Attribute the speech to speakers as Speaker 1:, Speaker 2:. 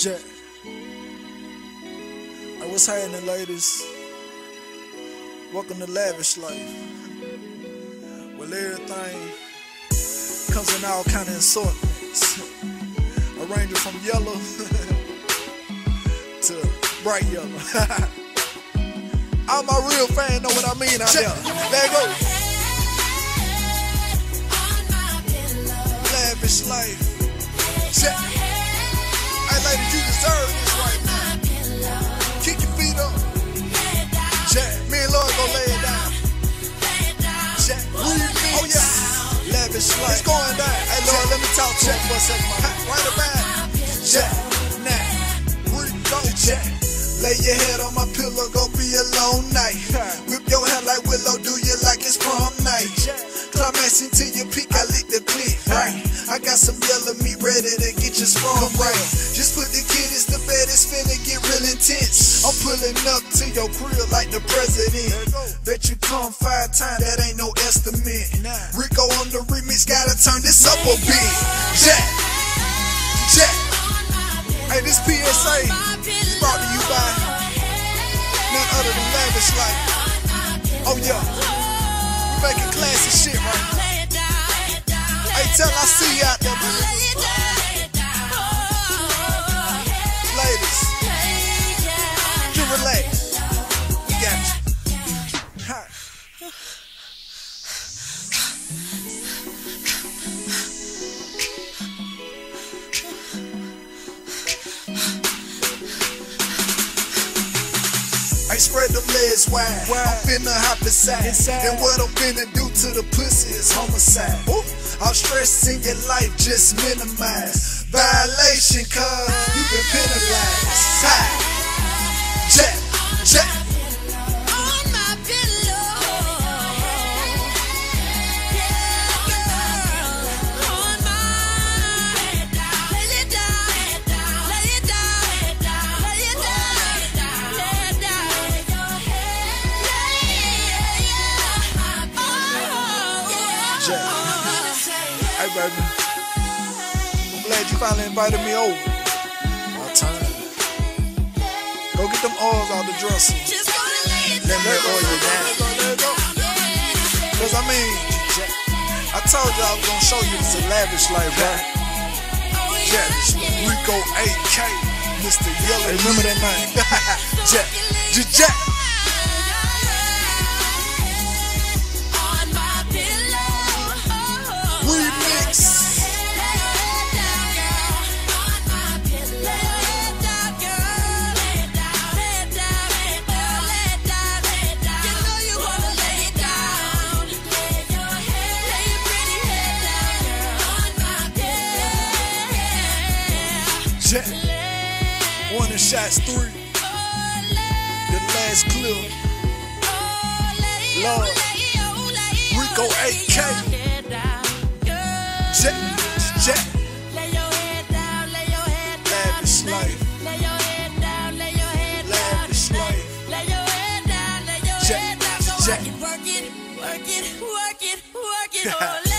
Speaker 1: Jack. Hey, what's happening, ladies? Welcome to Lavish Lyfe. Well, everything comes in all kind of assortments. Arranging from yellow to bright yellow. all my real fans know what I mean out there. There go. Lavish Lyfe. Check. Lay your head on my pillow, gon' be a long night. Whip your hair like Willow, do you like it's prom night? Climax into your peak, I lick the click, right? I got some yellow meat ready to get your sprung right. Just put the kid in the bed, it's finna get real intense. I'm pulling up to your crib like the president. Bet you come five times, that ain't no estimate. Ricko Yeah, we making classy shit right now. Hey, tell I see you out there, man. Ladies, you relax. Spread them legs wide. wide. I'm finna hop inside. And what I'm finna do to the pussy is homicide. All stress in your life just minimize. Violation, cuz you been penalized. Jack, Jack. Baby. I'm glad you finally invited me over. My time. Go get them oils out the dresser. Let me oil you down. Cause I mean, I told you I was gonna show you this lavish life, right? Jack, Ricko AK, Mr. Yellow. Hey, remember that name? Jack, J- Jack. Jack. Warning Shotz three. The last clip. Lord. Ricko AK. Jack. Jack. Lavish life. Lavish life. Jack. Jack.
Speaker 2: Work it, work it, work it, work it, work it.